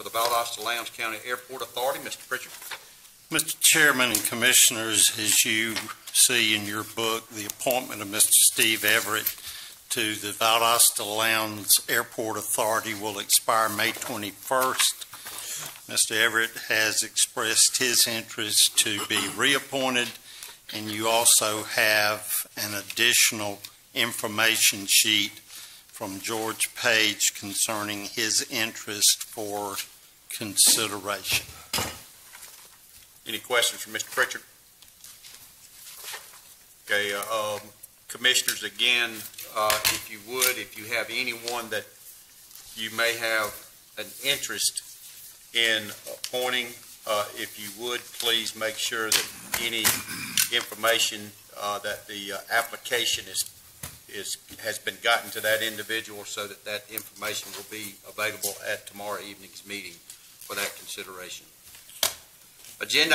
for the Valdosta Lowndes County Airport Authority. Mr. Pritchard. Mr. Chairman and Commissioners, as you see in your book, the appointment of Mr. Steve Everett to the Valdosta Lowndes Airport Authority will expire May 21st. Mr. Everett has expressed his interest to be reappointed, and you also have an additional information sheet from George Page concerning his interest for consideration. Any questions from Mr. Pritchard? Okay, uh, um, Commissioners, again, uh, if you would, if you have anyone that you may have an interest in appointing, uh, if you would, please make sure that any information uh, that the uh, application is, is, has been gotten to that individual so that that information will be available at tomorrow evening's meeting for that consideration. Agenda